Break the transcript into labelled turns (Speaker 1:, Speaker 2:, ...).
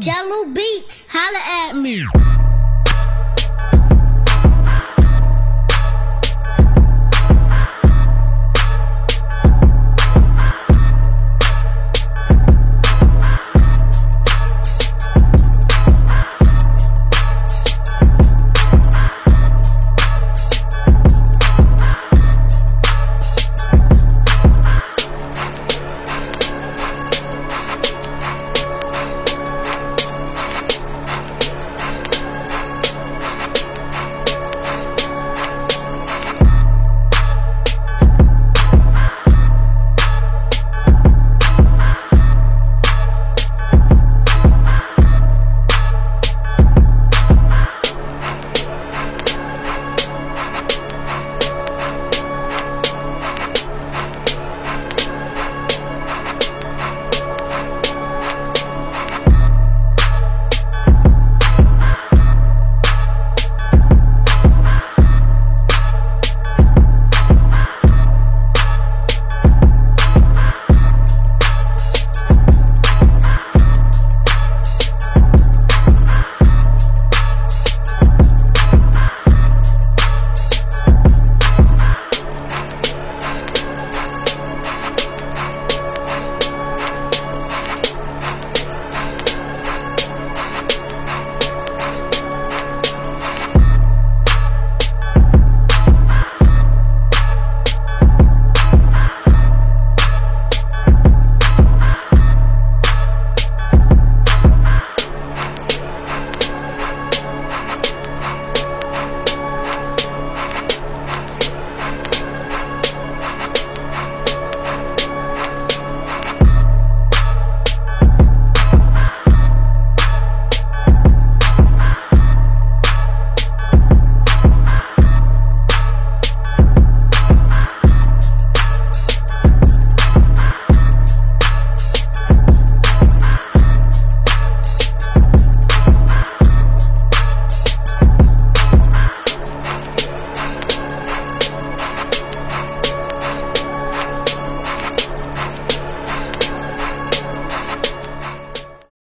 Speaker 1: Jello Beats, holla at me.